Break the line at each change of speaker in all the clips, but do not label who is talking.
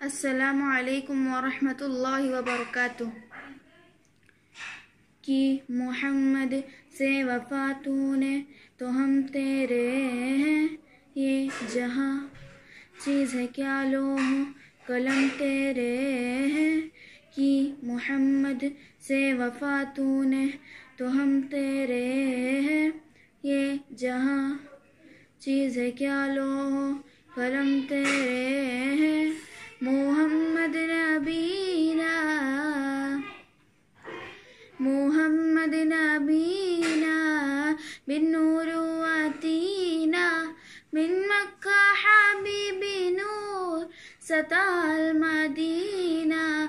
अस्सलाम वालेकुम वरहमतुल्लाहि वबरकातुह कि मोहम्मद से वफा तूने तो हम तेरे हैं ये जहाँ चीज़ है, क्या लो लोह कलम तेरे हैं कि मोहम्मद से वफा तूने तो हम तेरे हैं। ये जहाँ चीज़ है, क्या लोह कलम तेरे हैं? मोहम्मद नबीना मोहम्मद नबीना बिन नूर आतीना मिन मक्का नूर सताल मदीना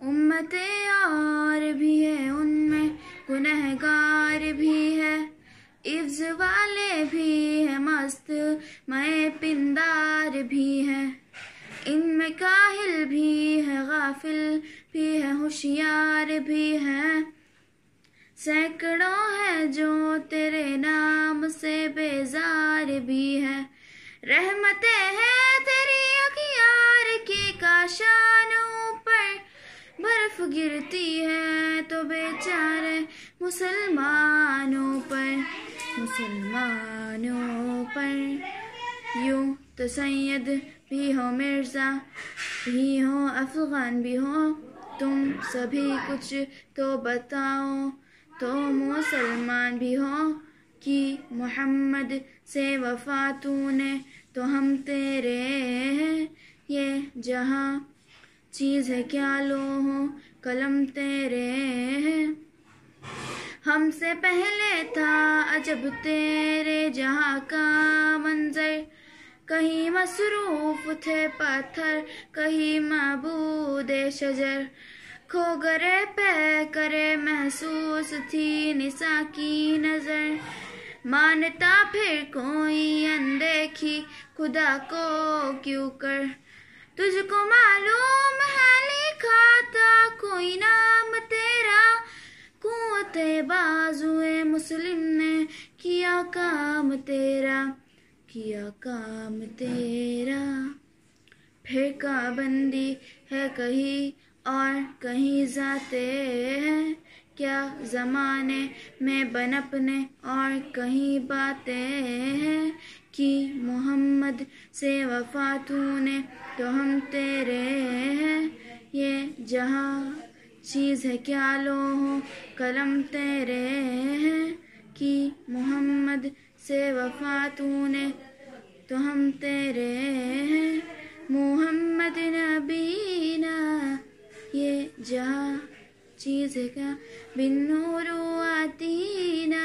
उम्मतें और भी है उनमें गुनहगार भी है इफ्ज वाले भी है मस्त मय पिंदार भी है इनमें काहिल भी है, गाफिल भी है, होशियार भी है। सैकड़ों है जो तेरे नाम से बेजार भी है। रहमतें हैं तेरी अखियार की काशानों पर। बर्फ़ गिरती है तो बेचारे मुसलमानों पर मुसलमानों पर। यूँ तो सैयद भी हो मिर्ज़ा, भी हो अफगान, भी हो, तुम सभी कुछ तो बताओ। तो मुसलमान भी हो कि मोहम्मद से वफा तूने तो हम तेरे हैं। ये जहाँ चीज़ है, क्या लो हो कलम तेरे हैं? हमसे पहले था अजब तेरे जहाँ का मंजर कहीं मसरूफ थे पत्थर, कहीं मबूद शजर। खो गरे पे करे महसूस थी निशा की नज़र। मानता फिर कोई अनदेखी, खुदा को क्यों कर? तुझको मालूम है लिखा था कोई नाम तेरा। कुत बाजुए मुस्लिम ने किया काम तेरा। किया काम तेरा। फिर का बंदी है कहीं और कहीं जाते हैं। क्या जमाने में बनपने और कहीं बातें हैं कि मोहम्मद से वफा तूने तो हम तेरे हैं। ये जहाँ चीज़ है क्या लो कलम तेरे हैं कि मोहम्मद से वफा तूने तो हम तेरे हैं मोहम्मद नबीना ये जहाँ चीज़ है क्या बिन नूर आतीना